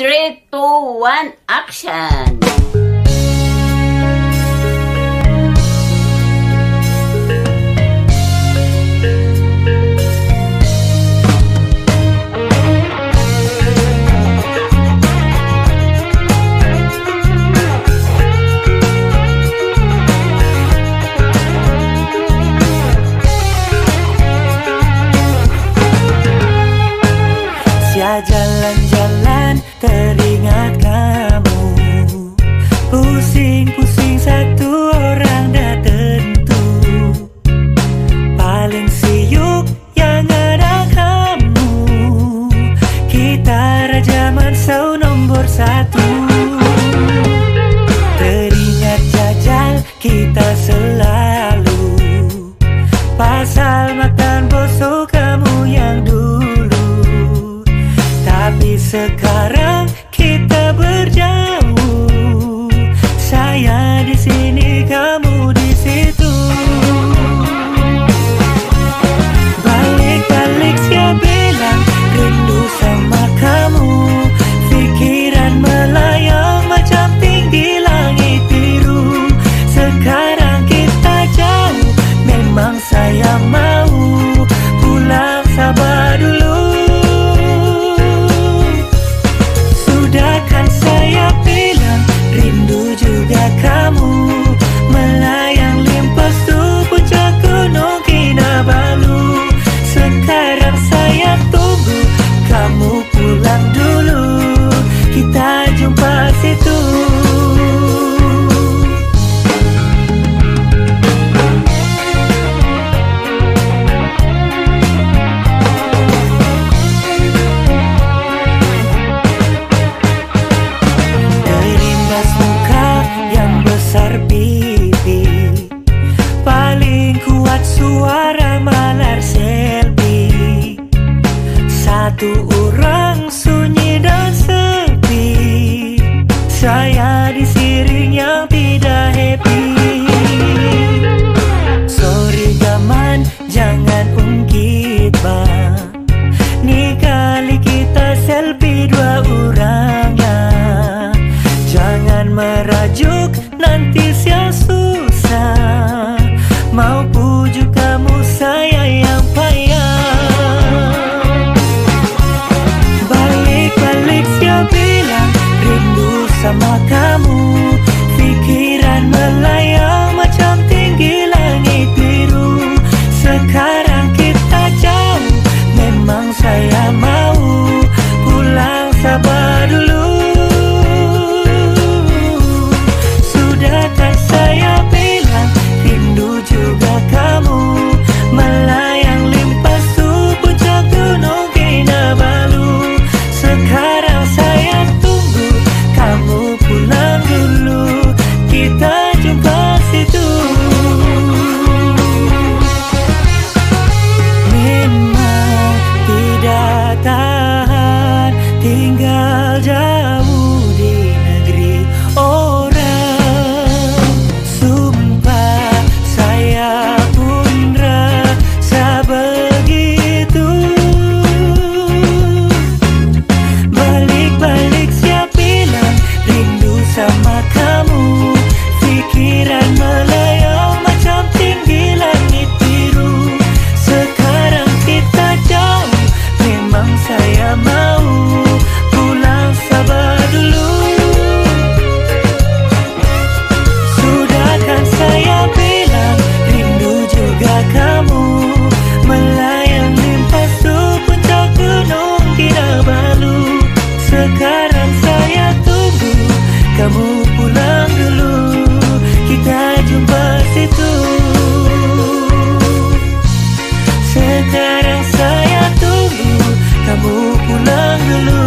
3, 2, 1, action! bisa nombor satu siring yang tidak happy. Sorry gaman, jangan ungkit bang. Ni kali kita selfie dua orang ya Jangan merajuk, nanti siang susah. Mau pujuk kamu saya yang payah. Balik-balik siap bilang rindu sama kamu you